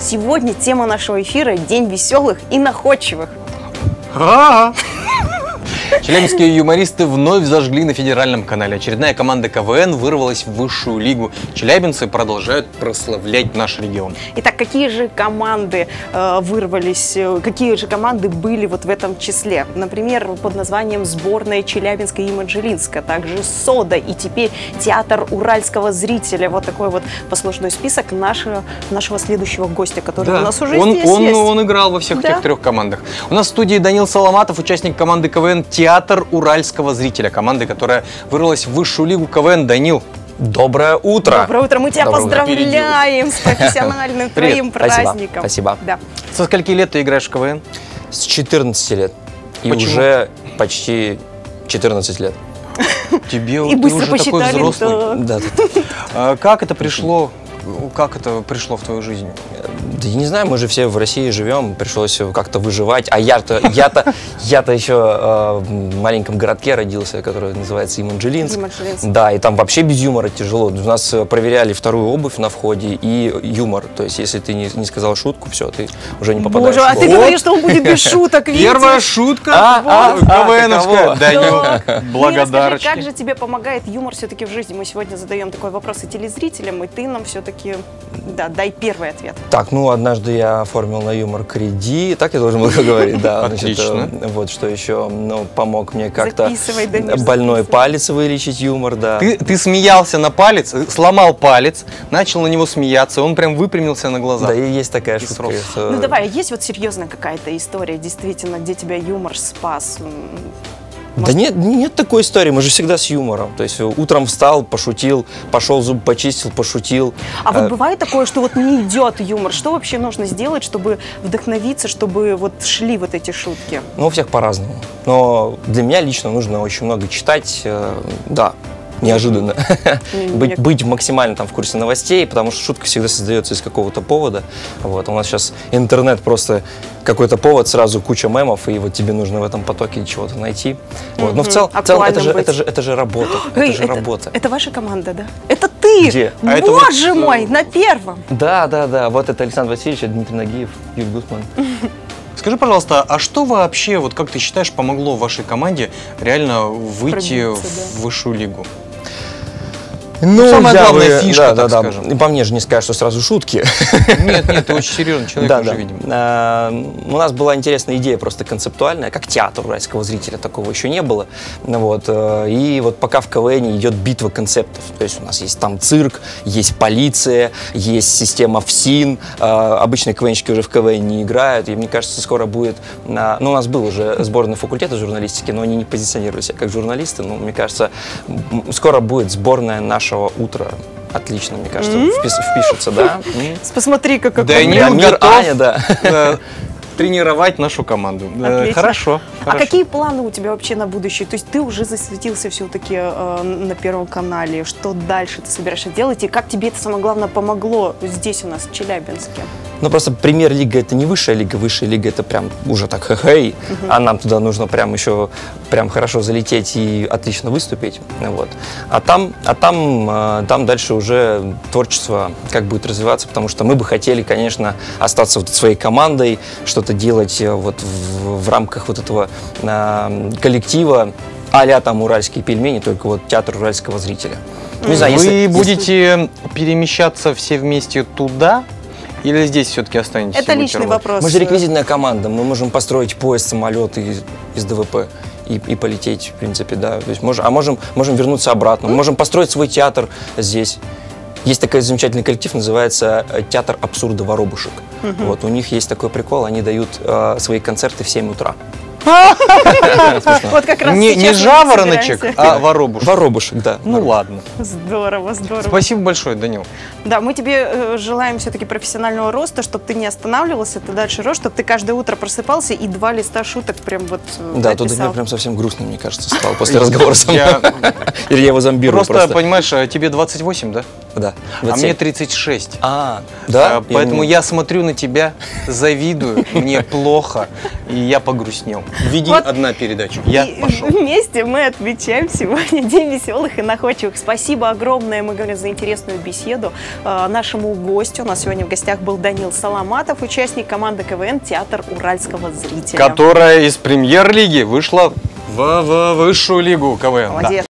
Сегодня тема нашего эфира – День веселых и находчивых. А-а-а. Челябинские юмористы вновь зажгли на федеральном канале. Очередная команда КВН вырвалась в высшую лигу. Челябинцы продолжают прославлять наш регион. Итак, какие же команды э, вырвались, э, какие же команды были вот в этом числе? Например, под названием «Сборная Челябинска и Маджелинска», также «Сода» и теперь «Театр уральского зрителя». Вот такой вот послужной список нашего, нашего следующего гостя, который Да. у нас уже он, здесь он, есть. он играл во всех Да. тех трех командах. У нас в студии Данил Соломатов, участник команды КВН «Театр уральского зрителя». Команды, которая вырвалась в высшую лигу КВН. Данил, Доброе утро! Доброе утро, мы тебя Доброе утро. поздравляем с профессиональным Привет. твоим праздником. Спасибо. Да. со скольки лет ты играешь в КВН? С 14 лет. И Почему? уже почти 14 лет. Тебе И ты быстро уже такой взрослый. да. Да, да. А Как это пришло? Как это пришло в твою жизнь? Да я не знаю, мы же все в России живем, пришлось как-то выживать. А я-то, я-то, я-то еще э, в маленьком городке родился, который называется Иманджелинск. Иманджелинск. Да, и там вообще без юмора тяжело. У нас проверяли вторую обувь на входе и юмор. То есть, если ты не, не сказал шутку, все, ты уже не попадаешь Боже, а ты говоришь, что он будет без шуток, видите? Первая шутка А, а, а, КВНовская. Данил, Да. Ну благодарочки. как же тебе помогает юмор все-таки в жизни? Мы сегодня задаем такой вопрос и телезрителям, и ты нам все-таки, да, дай первый ответ. Так, ну однажды я оформил на юмор кредит, так я должен был говорить, да. значит, Отлично. э, вот что еще, ну, помог мне как-то больной палец вылечить юмор, да. Ты, ты смеялся на палец, э, сломал палец, начал на него смеяться, он прям выпрямился на глаза. Да, и есть такая И шутка. что- Ну давай, есть вот серьезная какая-то история, действительно, где тебя юмор спас? Да нет, нет такой истории, мы же всегда с юмором. То есть э, утром встал, пошутил, пошел зуб почистил, пошутил. А вот Э, бывает такое, что вот не идет юмор? Что вообще нужно сделать, чтобы вдохновиться, чтобы вот шли вот эти шутки? Ну, у всех по-разному. Но для меня лично нужно очень много читать, э, да, неожиданно. Быть, быть максимально там в курсе новостей, потому что шутка всегда создается из какого-то повода. Вот. У нас сейчас интернет просто какой-то повод, сразу куча мемов, и вот тебе нужно в этом потоке чего-то найти. Вот. Но в цел- в целом это же, это, же, это же работа. Это же работа. Это ваша команда, да? Это ты! Где? А это вот, Боже э, мой, на первом! Да, да, да. Вот это Александр Васильевич, Дмитрий Нагиев, Юрий Гусман. Скажи, пожалуйста, а что вообще, вот как ты считаешь, помогло вашей команде реально выйти Пробиться, в да. высшую лигу? Ну, самая я главная бы- фишка, да, так да, да. скажем. И по мне же не скажешь, что сразу шутки. Нет, нет, ты очень серьезный человек Да, уже, да. видимо. А, У нас была интересная идея просто концептуальная, как театр уральского зрителя, такого еще не было. Ну Вот. э, И вот пока в КВН идет битва концептов. То есть у нас есть там цирк, есть полиция, есть система ФСИН. А, Обычные КВНщики уже в КВН не играют. И мне кажется, скоро будет... на- Ну, у нас был уже сборный факультета журналистики, но они не позиционируют себя как журналисты. Ну, мне кажется, скоро будет сборная нашего утра. Отлично, мне кажется, впишется, да? Посмотри, как какой готов. Аня, да. Э, Тренировать нашу команду. Э, Отлично. Хорошо. А хорошо. какие планы у тебя вообще на будущее? То есть ты уже засветился все-таки на Первом канале. Что дальше ты собираешься делать? И как тебе это, самое главное, помогло здесь у нас, в Челябинске? Ну, просто премьер-лига это не высшая лига, высшая лига это прям уже так хе-хей, а нам туда нужно прям еще прям хорошо залететь и отлично выступить, вот. А там, а там, э, там дальше уже творчество как будет развиваться, потому что мы бы хотели, конечно, остаться вот своей командой, что-то делать э, вот в, в рамках вот этого э, коллектива, а там уральские пельмени, только вот театр уральского зрителя. Не знаю, Вы если- если- будете перемещаться все вместе туда или здесь все-таки останетесь? Это личный работать? вопрос. Мы же реквизитная команда, мы можем построить поезд, самолет из, из ДВП и, и полететь, в принципе, да. То есть можем, а можем, можем вернуться обратно, мы можем построить свой театр здесь. Есть такой замечательный коллектив, называется э, Театр абсурда воробушек. Вот, у них есть такой прикол, они дают э, свои концерты в 7 утра. Вот как раз Не, не жавороночек, а воробушек. Воробушек, да. Ну ладно. Здорово, здорово. Спасибо большое, Данил. Да, мы тебе э, желаем все-таки профессионального роста, чтобы ты не остановливался, ты дальше рос, чтобы ты каждое утро просыпался и два листа шуток прям вот э, Да, тут мне прям совсем грустно, мне кажется, стало после разговора со мной. Или я его зомбирую просто, просто. понимаешь, а тебе 28, да? Да. А 27. мне 36. А, да? А, Поэтому не- я смотрю на тебя, завидую, мне плохо, и я погрустнел. Введи Вот. одна передача. Я И пошел. вместе мы отмечаем сегодня День веселых и находчивых. Спасибо огромное, мы говорим, за интересную беседу э, нашему гостю. У нас сегодня в гостях был Данил Соломатов, участник команды КВН «Театр уральского зрителя». Которая из премьер-лиги вышла в, в высшую лигу КВН. Да. Молодец.